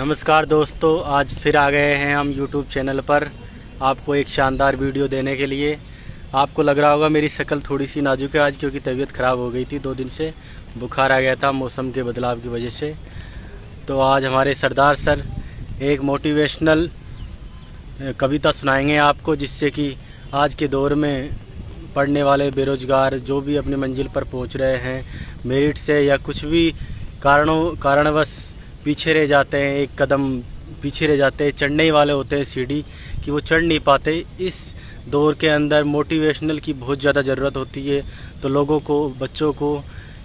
नमस्कार दोस्तों, आज फिर आ गए हैं हम YouTube चैनल पर आपको एक शानदार वीडियो देने के लिए। आपको लग रहा होगा मेरी शक्ल थोड़ी सी नाजुक है आज क्योंकि तबीयत ख़राब हो गई थी दो दिन से। बुखार आ गया था मौसम के बदलाव की वजह से। तो आज हमारे सरदार सर एक मोटिवेशनल कविता सुनाएँगे आपको, जिससे कि आज के दौर में पढ़ने वाले, बेरोजगार, जो भी अपनी मंजिल पर पहुँच रहे हैं मेरिट से या कुछ भी कारणों, कारणवश पीछे रह जाते हैं एक कदम पीछे रह जाते हैं। चढ़ने ही वाले होते हैं सीढ़ी कि वो चढ़ नहीं पाते। इस दौर के अंदर मोटिवेशनल की बहुत ज़्यादा ज़रूरत होती है। तो लोगों को बच्चों को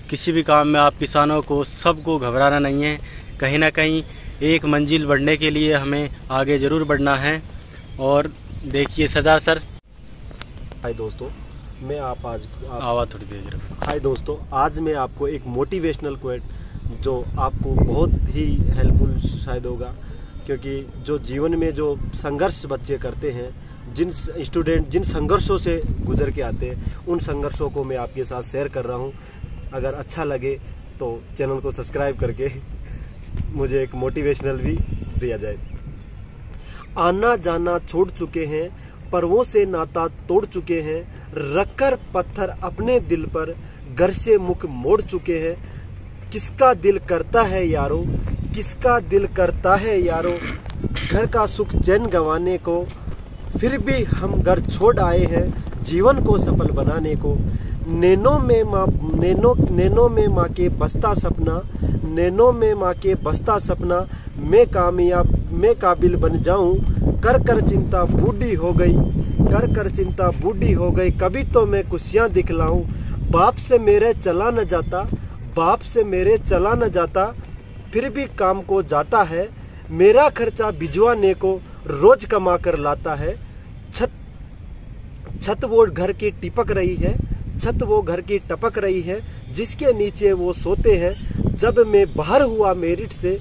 किसी भी काम में आप किसानों को सबको घबराना नहीं है। कहीं ना कहीं एक मंजिल बढ़ने के लिए हमें आगे ज़रूर बढ़ना है। और देखिए सदा सर। हाय दोस्तों मैं आप आज आप, आवाज़ थोड़ी देर हाय दोस्तों आज मैं आपको एक मोटिवेशनल क्वेट जो आपको बहुत ही हेल्पफुल शायद होगा, क्योंकि जो जीवन में जो संघर्ष बच्चे करते हैं, जिन स्टूडेंट जिन संघर्षों से गुजर के आते हैं, उन संघर्षों को मैं आपके साथ शेयर कर रहा हूँ। अगर अच्छा लगे तो चैनल को सब्सक्राइब करके मुझे एक मोटिवेशनल भी दिया जाए। आना जाना छोड़ चुके हैं, पर्वों से नाता तोड़ चुके हैं, रखकर पत्थर अपने दिल पर, घर से मुख मोड़ चुके हैं किसका दिल करता है यारो? किसका दिल करता है यारो? घर का सुख चैन गंवाने को, फिर भी हम घर छोड़ आए हैं जीवन को सफल बनाने को। नैनो में माँ, नैनो नैनो में माँ के बसता सपना, नैनो में माँ के बसता सपना, मैं कामयाब, मैं काबिल बन जाऊँ। कर कर चिंता बूढ़ी हो गई, कर कर चिंता बूढ़ी हो गई। कभी तो मैं खुशियाँ दिखलाऊं, बाप से मेरे चला न जाता बाप से मेरे चला न जाता, फिर भी काम को जाता है, मेरा खर्चा भिजवाने को रोज कमा कर लाता है। छत छत वो घर की टिपक रही है, छत वो घर की टपक रही है, जिसके नीचे वो सोते हैं, जब मैं बाहर हुआ मेरिट से,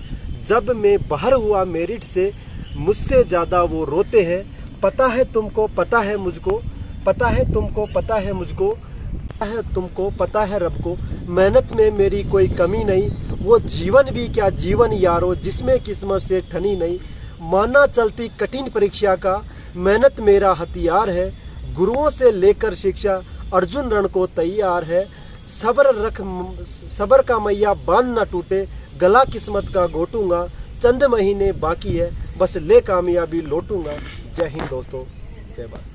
जब मैं बाहर हुआ मेरिट से, मुझसे ज़्यादा वो रोते हैं। पता है तुमको, पता है मुझको, पता है तुमको, पता है मुझको है तुमको, पता है रब को, मेहनत में मेरी कोई कमी नहीं, वो जीवन भी क्या जीवन यारो, जिसमें किस्मत से ठनी नहीं। माना चलती कठिन परीक्षा का, मेहनत मेरा हथियार है, गुरुओं से लेकर शिक्षा, अर्जुन रण को तैयार है। सबर रख, सबर का मैया बाँध न टूटे, गला किस्मत का गोटूँगा चंद महीने बाकी है, बस ले कामयाबी लौटूँगा। जय हिंद दोस्तों, जय भारत।